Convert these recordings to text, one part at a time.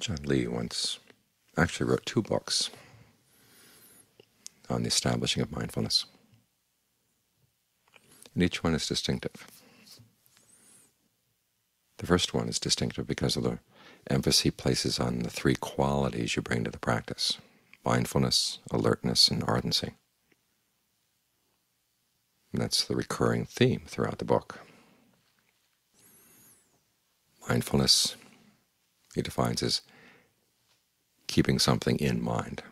Ajaan Lee once actually wrote two books on the establishing of mindfulness, and each one is distinctive. The first one is distinctive because of the emphasis he places on the three qualities you bring to the practice, mindfulness, alertness, and ardency. And that's the recurring theme throughout the book. Mindfulness, he defines as keeping something in mind.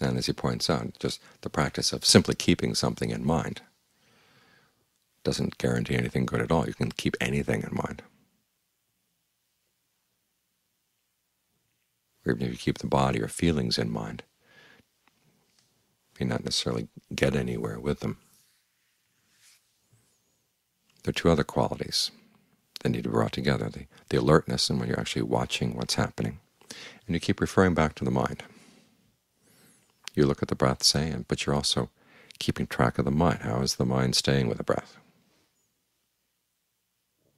And as he points out, just the practice of simply keeping something in mind doesn't guarantee anything good at all. You can keep anything in mind. Or even if you keep the body or feelings in mind, you may not necessarily get anywhere with them. There are two other qualities that need to be brought together, the, the alertness and when you're actually watching what's happening, and you keep referring back to the mind. You look at the breath, say, but you're also keeping track of the mind. How is the mind staying with the breath?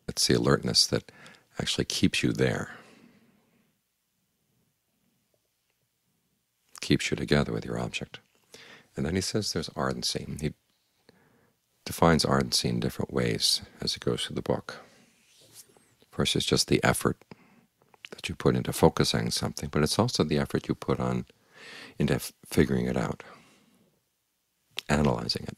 It's the alertness that actually keeps you there, keeps you together with your object. And then he says there's ardency. He defines ardency in different ways as he goes through the book. First, it's just the effort that you put into focusing something, but it's also the effort you put on into figuring it out, analyzing it.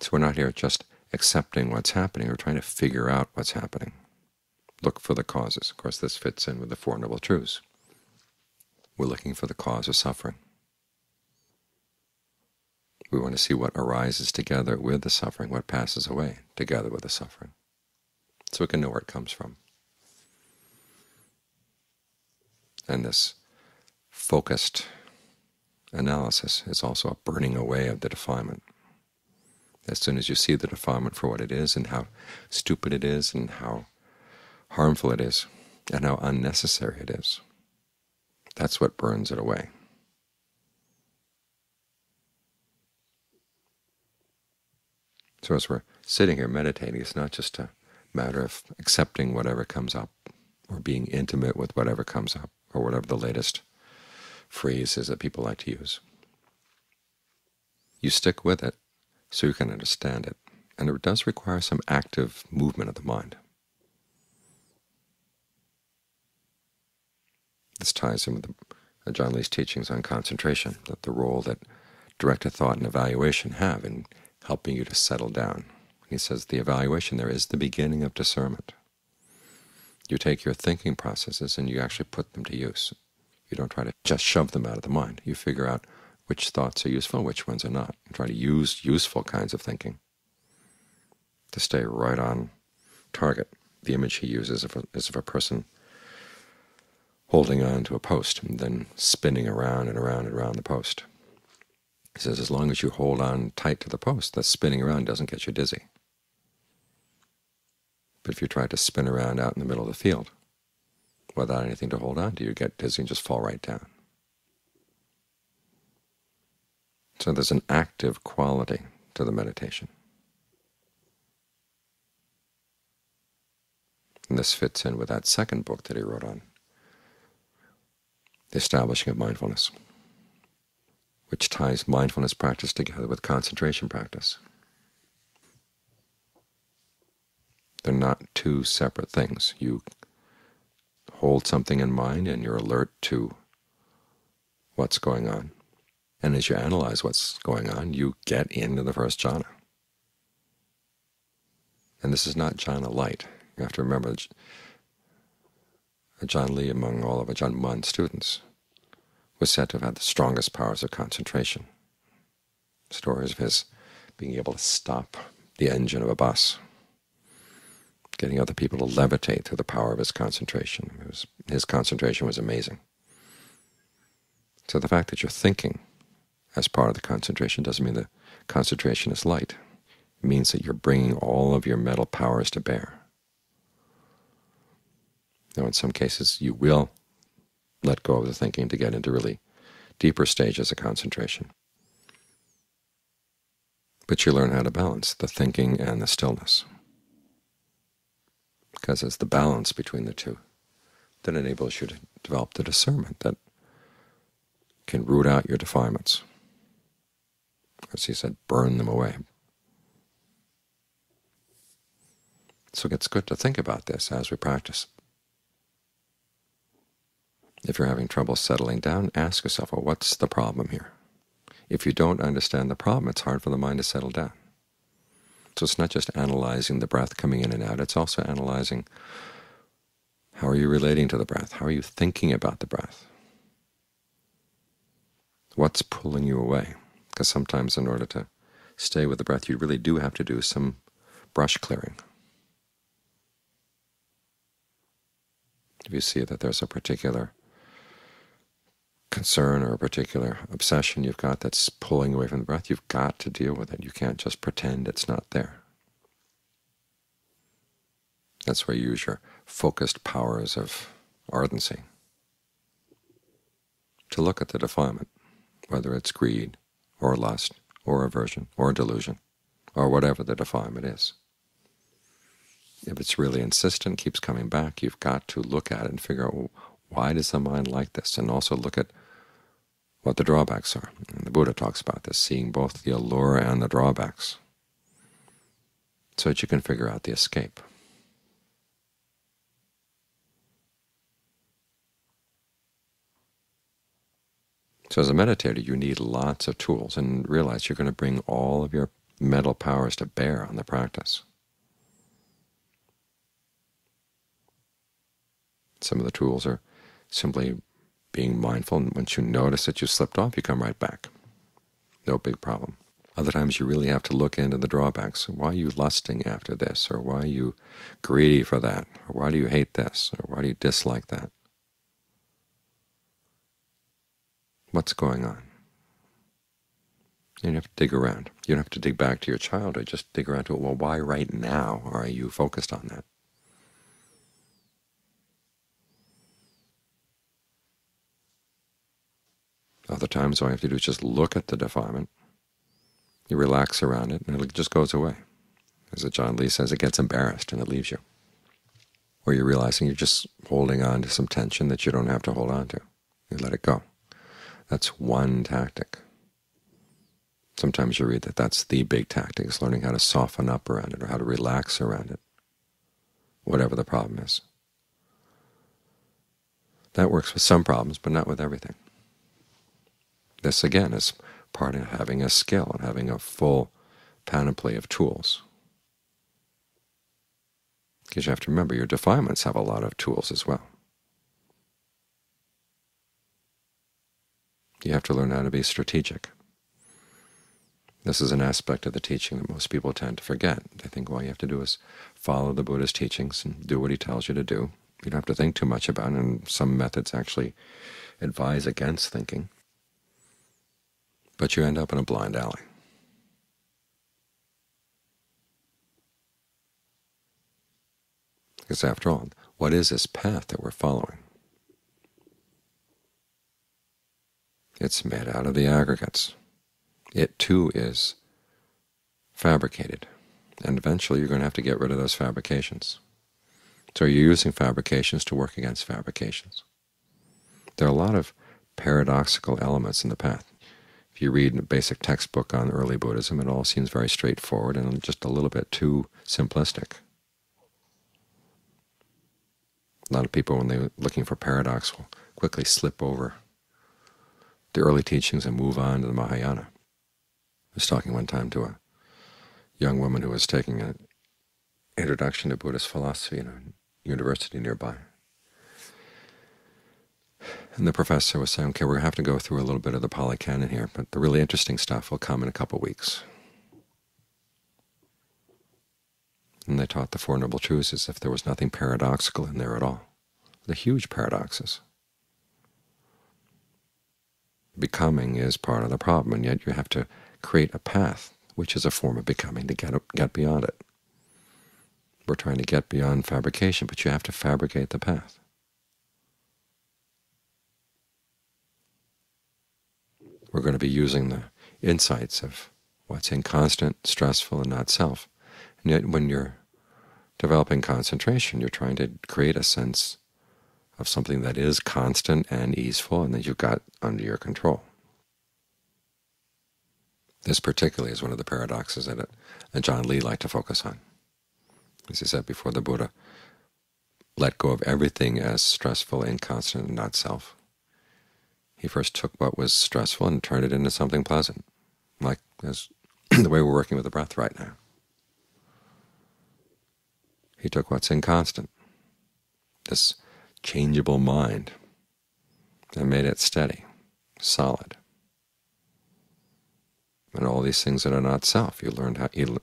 So we're not here just accepting what's happening. We're trying to figure out what's happening. Look for the causes. Of course, this fits in with the Four Noble Truths. We're looking for the cause of suffering. We want to see what arises together with the suffering, what passes away together with the suffering, so we can know where it comes from. And this focused analysis is also a burning away of the defilement. As soon as you see the defilement for what it is and how stupid it is and how harmful it is and how unnecessary it is, that's what burns it away. So as we're sitting here meditating, it's not just a matter of accepting whatever comes up or being intimate with whatever comes up or whatever the latest phrase is that people like to use. You stick with it so you can understand it, and it does require some active movement of the mind. This ties in with the, uh, Ajaan Lee's teachings on concentration, that the role that directed thought and evaluation have in helping you to settle down. He says the evaluation there is the beginning of discernment. You take your thinking processes and you actually put them to use. You don't try to just shove them out of the mind. You figure out which thoughts are useful, which ones are not, and try to use useful kinds of thinking to stay right on target. The image he uses is of a person holding on to a post and then spinning around and around and around the post. He says as long as you hold on tight to the post, that spinning around doesn't get you dizzy. But if you try to spin around out in the middle of the field without anything to hold on to, you get dizzy and just fall right down. So there's an active quality to the meditation. And this fits in with that second book that he wrote on the establishing of mindfulness, which ties mindfulness practice together with concentration practice. They're not two separate things. You hold something in mind and you're alert to what's going on. And as you analyze what's going on, you get into the first jhana. And this is not jhana light. You have to remember Ajaan Lee, among all of Ajaan Mun students, was said to have had the strongest powers of concentration. Stories of his being able to stop the engine of a bus, getting other people to levitate through the power of his concentration. Was, his concentration was amazing. So the fact that you're thinking as part of the concentration doesn't mean the concentration is light. It means that you're bringing all of your mental powers to bear. Now, in some cases, you will let go of the thinking to get into really deeper stages of concentration. But you learn how to balance the thinking and the stillness. because it's the balance between the two that enables you to develop the discernment that can root out your defilements. As he said, burn them away. So it's good to think about this as we practice. If you're having trouble settling down, ask yourself, well, what's the problem here? If you don't understand the problem, it's hard for the mind to settle down. So it's not just analyzing the breath coming in and out, it's also analyzing how are you relating to the breath, how are you thinking about the breath, what's pulling you away. Because sometimes in order to stay with the breath, you really do have to do some brush clearing. If you see that there's a particular concern or a particular obsession you've got that's pulling away from the breath, you've got to deal with it. You can't just pretend it's not there. That's where you use your focused powers of ardency to look at the defilement, whether it's greed or lust or aversion or delusion or whatever the defilement is. If it's really insistent, keeps coming back, you've got to look at it and figure out well, why does the mind like this, and also look at what the drawbacks are. And the Buddha talks about this, seeing both the allure and the drawbacks, so that you can figure out the escape. So as a meditator, you need lots of tools, and realize you're going to bring all of your mental powers to bear on the practice. Some of the tools are simply being mindful, and once you notice that you slipped off, you come right back. No big problem. Other times you really have to look into the drawbacks. Why are you lusting after this? Or why are you greedy for that? Or why do you hate this? Or why do you dislike that? What's going on? You have to dig around. You don't have to dig back to your childhood. Just dig around to it. Well, why right now are you focused on that? Other times all you have to do is just look at the defilement. You relax around it, and it just goes away. As Ajaan Lee says, it gets embarrassed and it leaves you. Or you're realizing you're just holding on to some tension that you don't have to hold on to. You let it go. That's one tactic. Sometimes you read that that's the big tactic, is learning how to soften up around it or how to relax around it, whatever the problem is. That works with some problems, but not with everything. This, again, is part of having a skill and having a full panoply of tools. Because you have to remember, your defilements have a lot of tools as well. You have to learn how to be strategic. This is an aspect of the teaching that most people tend to forget. They think all you have to do is follow the Buddha's teachings and do what he tells you to do. You don't have to think too much about it, and some methods actually advise against thinking but you end up in a blind alley. Because after all, what is this path that we're following? It's made out of the aggregates. It too is fabricated, and eventually you're going to have to get rid of those fabrications. So you're using fabrications to work against fabrications. There are a lot of paradoxical elements in the path. If you read a basic textbook on early Buddhism, it all seems very straightforward and just a little bit too simplistic. A lot of people, when they're looking for paradox, will quickly slip over the early teachings and move on to the Mahayana. I was talking one time to a young woman who was taking an introduction to Buddhist philosophy in a university nearby. And the professor was saying, okay, we're going to have to go through a little bit of the Pali Canon here, but the really interesting stuff will come in a couple of weeks. And they taught the Four Noble Truths as if there was nothing paradoxical in there at all. The huge paradoxes. Becoming is part of the problem, and yet you have to create a path, which is a form of becoming, to get, get beyond it. We're trying to get beyond fabrication, but you have to fabricate the path. We're going to be using the insights of what's inconstant, stressful, and not self. And yet when you're developing concentration, you're trying to create a sense of something that is constant and easeful and that you've got under your control. This particularly is one of the paradoxes that uh, Ajaan Lee liked to focus on. As he said before, the Buddha let go of everything as stressful, inconstant, and not self. He first took what was stressful and turned it into something pleasant, like as the way we're working with the breath right now. He took what's inconstant, this changeable mind, and made it steady, solid. And all these things that are not self, you learned how you,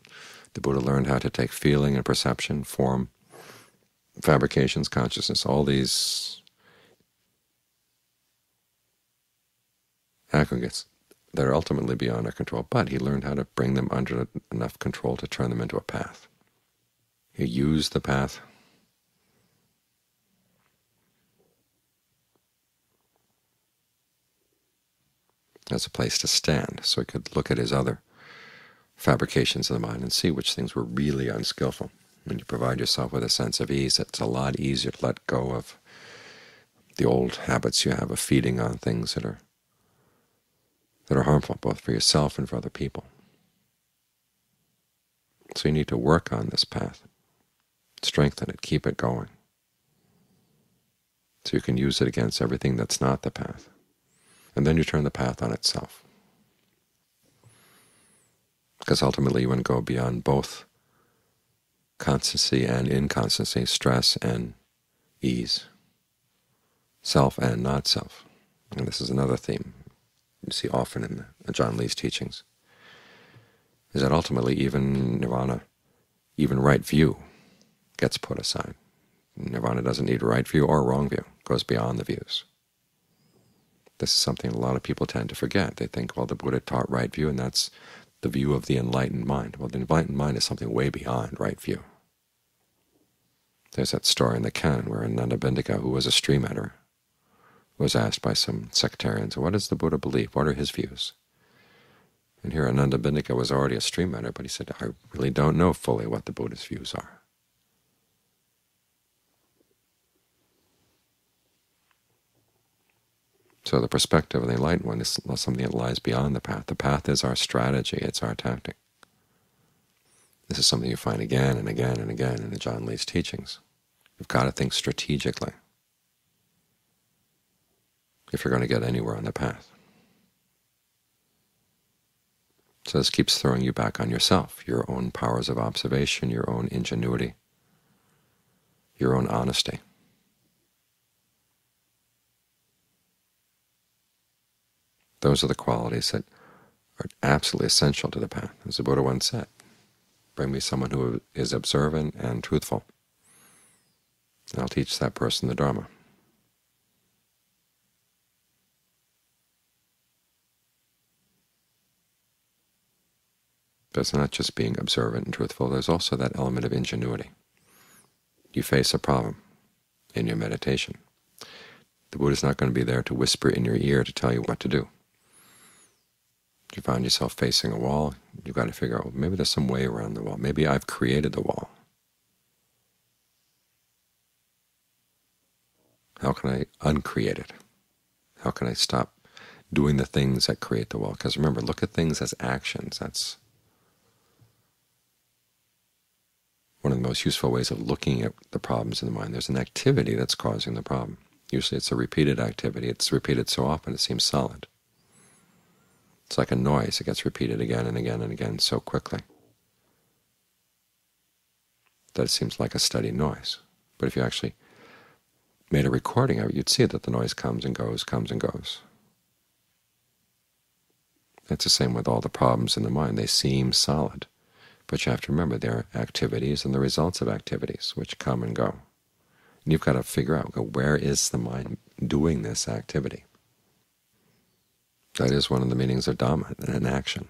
the Buddha learned how to take feeling and perception, form, fabrications, consciousness, all these aggregates that are ultimately beyond our control, but he learned how to bring them under enough control to turn them into a path. He used the path as a place to stand, so he could look at his other fabrications of the mind and see which things were really unskillful. When you provide yourself with a sense of ease, it's a lot easier to let go of the old habits you have of feeding on things that are that are harmful both for yourself and for other people. So you need to work on this path, strengthen it, keep it going, so you can use it against everything that's not the path. And then you turn the path on itself. Because ultimately you want to go beyond both constancy and inconstancy, stress and ease, self and not self. And this is another theme you see often in Ajaan Lee's teachings, is that ultimately even nirvana, even right view, gets put aside. Nirvana doesn't need right view or wrong view, it goes beyond the views. This is something a lot of people tend to forget. They think, well, the Buddha taught right view, and that's the view of the enlightened mind. Well, the enlightened mind is something way beyond right view. There's that story in the canon where Anathapindika, who was a stream enterer, was asked by some sectarians, what does the Buddha believe? What are his views? And here Anathapindika was already a stream enterer, but he said, I really don't know fully what the Buddha's views are. So the perspective of the enlightened one is something that lies beyond the path. The path is our strategy, it's our tactic. This is something you find again and again and again in Ajaan Lee's teachings. You've got to think strategically if you're going to get anywhere on the path. So this keeps throwing you back on yourself, your own powers of observation, your own ingenuity, your own honesty. Those are the qualities that are absolutely essential to the path. As the Buddha once said, bring me someone who is observant and truthful, and I'll teach that person the Dharma. It's not just being observant and truthful. There's also that element of ingenuity. You face a problem in your meditation. The Buddha's not going to be there to whisper in your ear to tell you what to do. You find yourself facing a wall, you've got to figure out, well, maybe there's some way around the wall. Maybe I've created the wall. How can I uncreate it? How can I stop doing the things that create the wall? Because remember, look at things as actions. That's one of the most useful ways of looking at the problems in the mind. There's an activity that's causing the problem. Usually it's a repeated activity. It's repeated so often it seems solid. It's like a noise. It gets repeated again and again and again so quickly that it seems like a steady noise. But if you actually made a recording of it, you'd see that the noise comes and goes, comes and goes. It's the same with all the problems in the mind. They seem solid, but you have to remember there are activities and the results of activities which come and go. And you've got to figure out, where is the mind doing this activity? That is one of the meanings of Dhamma, an action.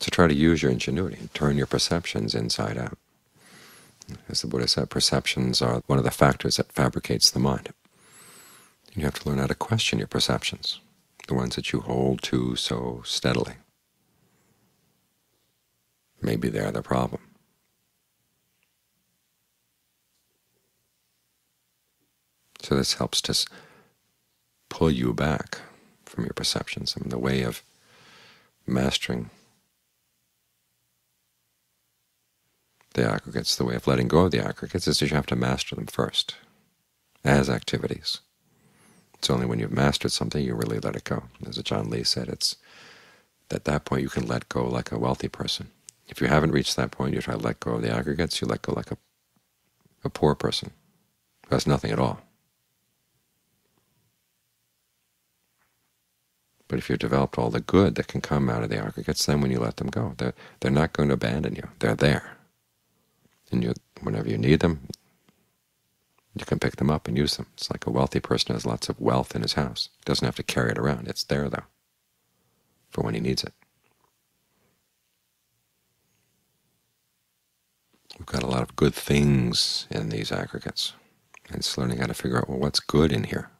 So try to use your ingenuity, and turn your perceptions inside out. As the Buddha said, perceptions are one of the factors that fabricates the mind. You have to learn how to question your perceptions. the ones that you hold to so steadily. Maybe they're the problem. So this helps to pull you back from your perceptions. I mean, the way of mastering the aggregates, the way of letting go of the aggregates is that you have to master them first as activities. It's only when you've mastered something you really let it go. As Ajaan Lee said, it's at that point you can let go like a wealthy person. If you haven't reached that point, you try to let go of the aggregates, you let go like a, a poor person who has nothing at all. But if you've developed all the good that can come out of the aggregates, then when you let them go, they're, they're not going to abandon you. They're there. And you, whenever you need them, you can pick them up and use them. It's like a wealthy person has lots of wealth in his house. Doesn't have to carry it around. It's there, though, for when he needs it. We've got a lot of good things in these aggregates. And it's learning how to figure out, well, what's good in here?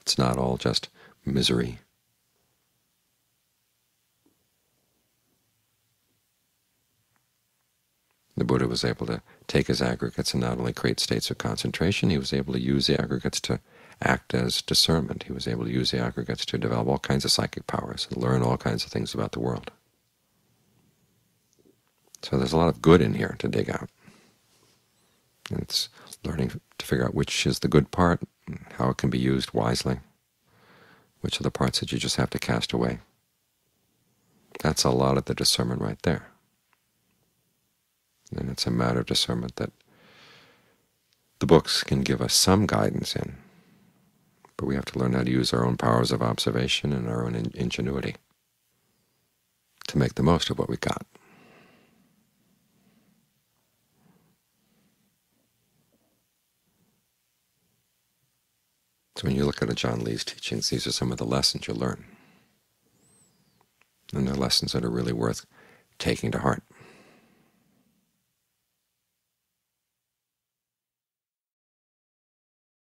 It's not all just misery. The Buddha was able to take his aggregates and not only create states of concentration, he was able to use the aggregates to act as discernment. He was able to use the aggregates to develop all kinds of psychic powers and learn all kinds of things about the world. So there's a lot of good in here to dig out. It's learning to figure out which is the good part, how it can be used wisely, which are the parts that you just have to cast away. That's a lot of the discernment right there. And it's a matter of discernment that the books can give us some guidance in, but we have to learn how to use our own powers of observation and our own ingenuity to make the most of what we got. So when you look at Ajaan Lee's teachings, these are some of the lessons you learn. And they're lessons that are really worth taking to heart.